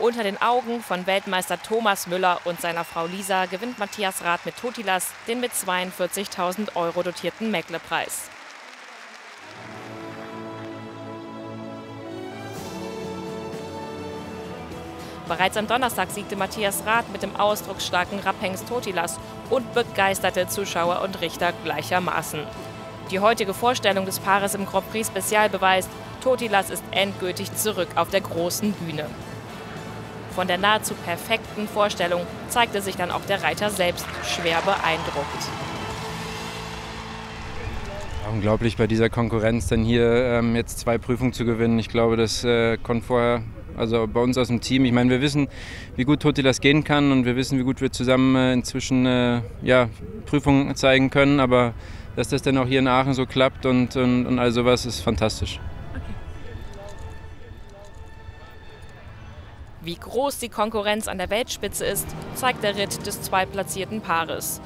Unter den Augen von Weltmeister Thomas Müller und seiner Frau Lisa gewinnt Matthias Rath mit Totilas den mit 42.000 Euro dotierten Meckle-Preis. Bereits am Donnerstag siegte Matthias Rath mit dem ausdrucksstarken Rapphengst Totilas und begeisterte Zuschauer und Richter gleichermaßen. Die heutige Vorstellung des Paares im Grand Prix Special beweist, Totilas ist endgültig zurück auf der großen Bühne. Von der nahezu perfekten Vorstellung zeigte sich dann auch der Reiter selbst schwer beeindruckt. Unglaublich bei dieser Konkurrenz, denn hier ähm, jetzt zwei Prüfungen zu gewinnen. Ich glaube, das äh, konnte vorher also bei uns aus dem Team. Ich meine, wir wissen, wie gut Totilas gehen kann und wir wissen, wie gut wir zusammen äh, inzwischen äh, ja, Prüfungen zeigen können. Aber dass das dann auch hier in Aachen so klappt und, und, und all sowas ist fantastisch. Wie groß die Konkurrenz an der Weltspitze ist, zeigt der Ritt des zweitplatzierten Paares.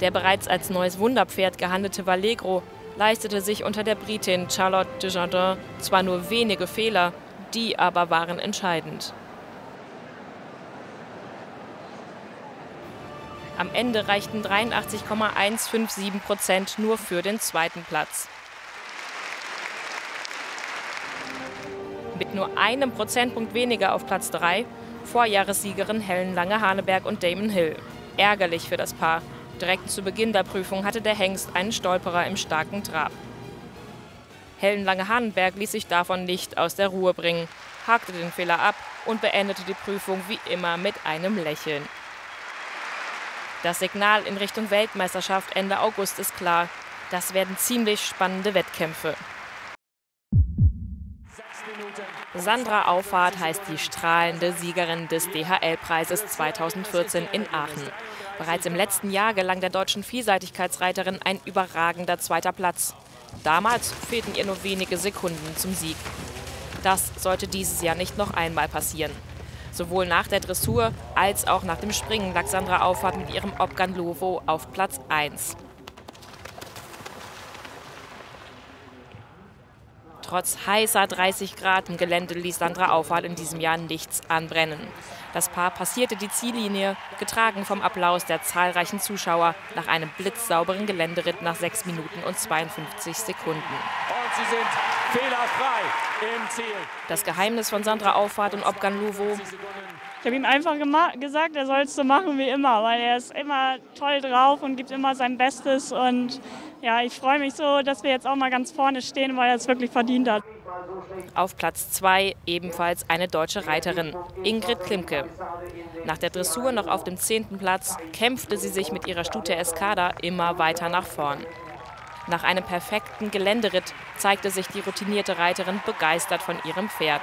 Der bereits als neues Wunderpferd gehandelte Vallegro leistete sich unter der Britin Charlotte Desjardins zwar nur wenige Fehler, die aber waren entscheidend. Am Ende reichten 83,157 Prozent nur für den zweiten Platz. Mit nur einem Prozentpunkt weniger auf Platz 3 Vorjahressiegerin Helen Lange-Haneberg und Damon Hill. Ärgerlich für das Paar. Direkt zu Beginn der Prüfung hatte der Hengst einen Stolperer im starken Trab. Helen Lange-Hahnenberg ließ sich davon nicht aus der Ruhe bringen, hakte den Fehler ab und beendete die Prüfung wie immer mit einem Lächeln. Das Signal in Richtung Weltmeisterschaft Ende August ist klar. Das werden ziemlich spannende Wettkämpfe. Sandra Auffahrt heißt die strahlende Siegerin des DHL-Preises 2014 in Aachen. Bereits im letzten Jahr gelang der deutschen Vielseitigkeitsreiterin ein überragender zweiter Platz. Damals fehlten ihr nur wenige Sekunden zum Sieg. Das sollte dieses Jahr nicht noch einmal passieren. Sowohl nach der Dressur als auch nach dem Springen lag Sandra Auffahrt mit ihrem Obgan Lovo auf Platz 1. Trotz heißer 30 Grad im Gelände ließ Sandra Auffahrt in diesem Jahr nichts anbrennen. Das Paar passierte die Ziellinie, getragen vom Applaus der zahlreichen Zuschauer, nach einem blitzsauberen Geländeritt nach 6 Minuten und 52 Sekunden. Und sie sind fehlerfrei im Ziel. Das Geheimnis von Sandra Auffahrt und Obgan Luvo. Ich habe ihm einfach gesagt, er soll es so machen wie immer, weil er ist immer toll drauf und gibt immer sein Bestes. Und ja, ich freue mich so, dass wir jetzt auch mal ganz vorne stehen, weil er es wirklich verdient hat. Auf Platz 2 ebenfalls eine deutsche Reiterin, Ingrid Klimke. Nach der Dressur noch auf dem 10. Platz kämpfte sie sich mit ihrer Stute Escada immer weiter nach vorn. Nach einem perfekten Geländeritt zeigte sich die routinierte Reiterin begeistert von ihrem Pferd.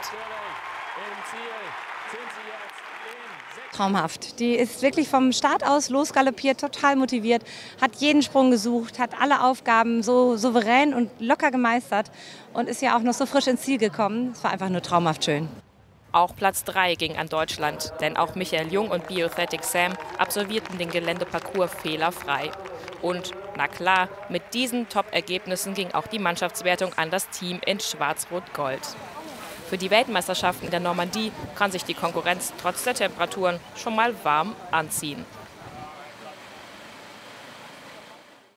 Traumhaft. Die ist wirklich vom Start aus losgaloppiert, total motiviert, hat jeden Sprung gesucht, hat alle Aufgaben so souverän und locker gemeistert und ist ja auch noch so frisch ins Ziel gekommen. Es war einfach nur traumhaft schön. Auch Platz 3 ging an Deutschland, denn auch Michael Jung und Biothetic Sam absolvierten den Geländeparcours fehlerfrei. Und, na klar, mit diesen Top-Ergebnissen ging auch die Mannschaftswertung an das Team in Schwarz-Rot-Gold. Für die Weltmeisterschaften in der Normandie kann sich die Konkurrenz trotz der Temperaturen schon mal warm anziehen.